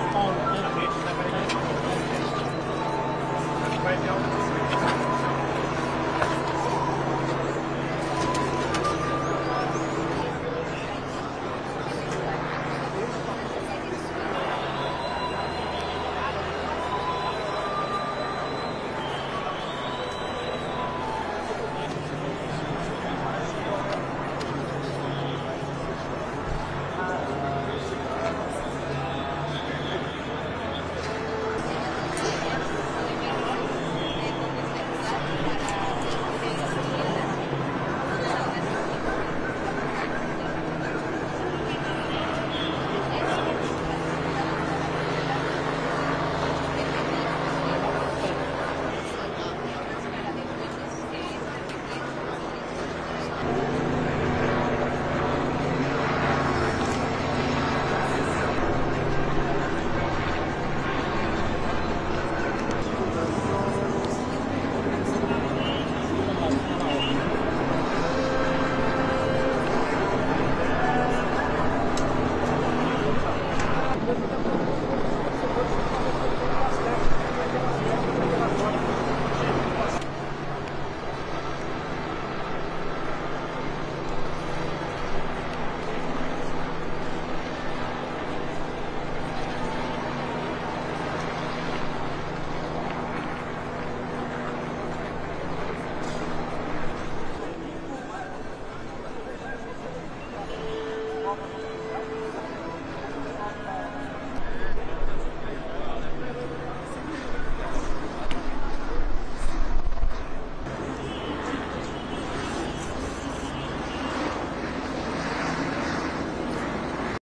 cut phone.